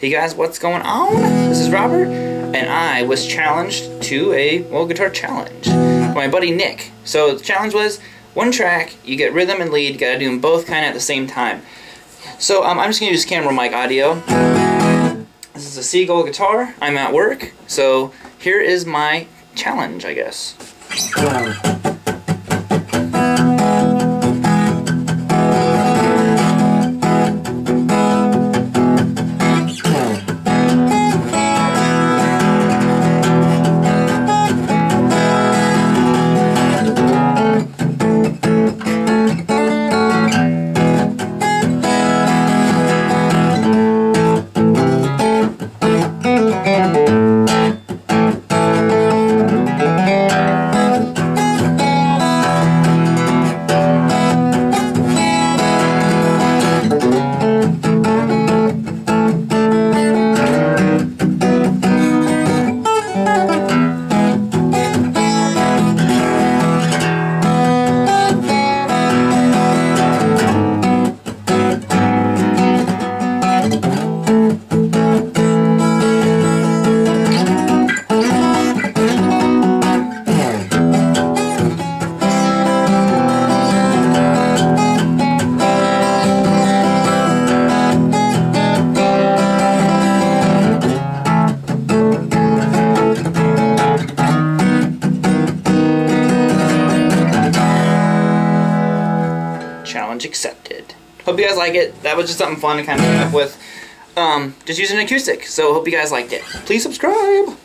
Hey guys, what's going on? This is Robert, and I was challenged to a well guitar challenge by my buddy Nick. So the challenge was one track, you get rhythm and lead, you gotta do them both kind of at the same time. So um, I'm just gonna use camera mic audio. This is a Seagull guitar. I'm at work, so here is my challenge, I guess. Challenge accepted. Hope you guys like it. That was just something fun to kind of come up with. Um, just using an acoustic. So hope you guys liked it. Please subscribe.